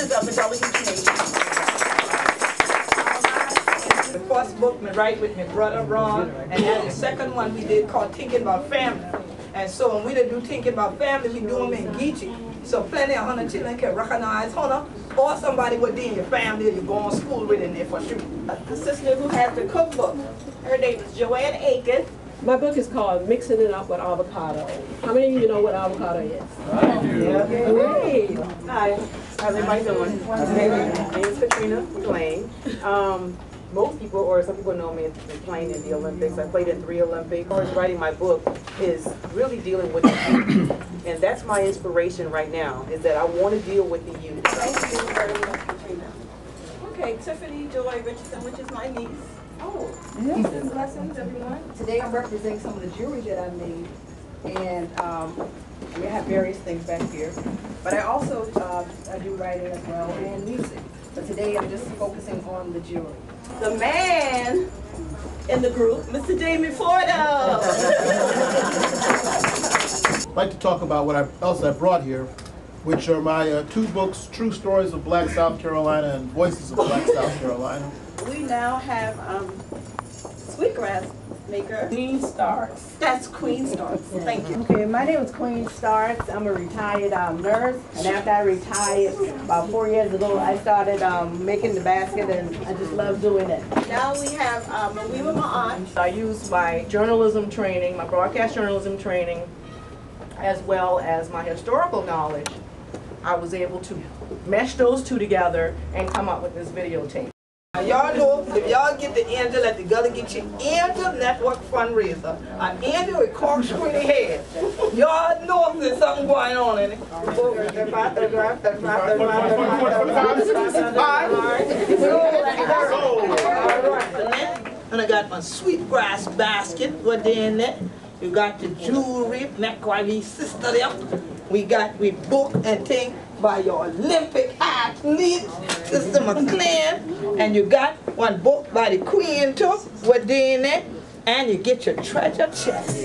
is is. The first book, I write with my brother Ron, and then the second one we did called Thinking About Family. And so when we did do Thinking About Family, we do them in Geechee. So plenty of hundred children can recognize Hunter or somebody within your family you're going to school with in there for sure. The sister who has the cookbook, her name is Joanne Aiken. My book is called Mixing It Up with Avocado. How many of you know what avocado is? I do. Great. Hi, how's everybody doing? My name is Katrina McClain. Um, most people, or some people know me as playing in the Olympics. I played in three Olympics. As far as writing my book is really dealing with the youth. And that's my inspiration right now, is that I want to deal with the youth. Thank you very much, Katrina. Okay, Tiffany Joy Richardson, which is my niece. Oh, Peace and blessings, everyone. today I'm representing some of the jewelry that I made, and um, we have various things back here. But I also uh, I do writing as well and music. But today I'm just focusing on the jewelry. The man in the group, Mr. Jamie Fordo. I'd like to talk about what I, else I brought here, which are my uh, two books, True Stories of Black South Carolina and Voices of Black South Carolina. We now have um, Sweetgrass maker. Queen Stars. That's Queen Stars. Thank you. Okay, my name is Queen Starks. I'm a retired um, nurse, and after I retired about four years ago, I started um, making the basket, and I just love doing it. Now we have um, Mawiwa Ma'an. I use my journalism training, my broadcast journalism training, as well as my historical knowledge. I was able to mesh those two together and come up with this videotape. Y'all know, if y'all get the angel at the get Geechee Angel Network fundraiser, an angel with corkscrew in the head, y'all know there's something going on in it. And I got my sweetgrass basket, what they in there. You got the jewelry, we sister them. We got, we book and thing by your Olympic athlete, Sister McClain. And you got one book by the Queen too, what they in there. And you get your treasure chest.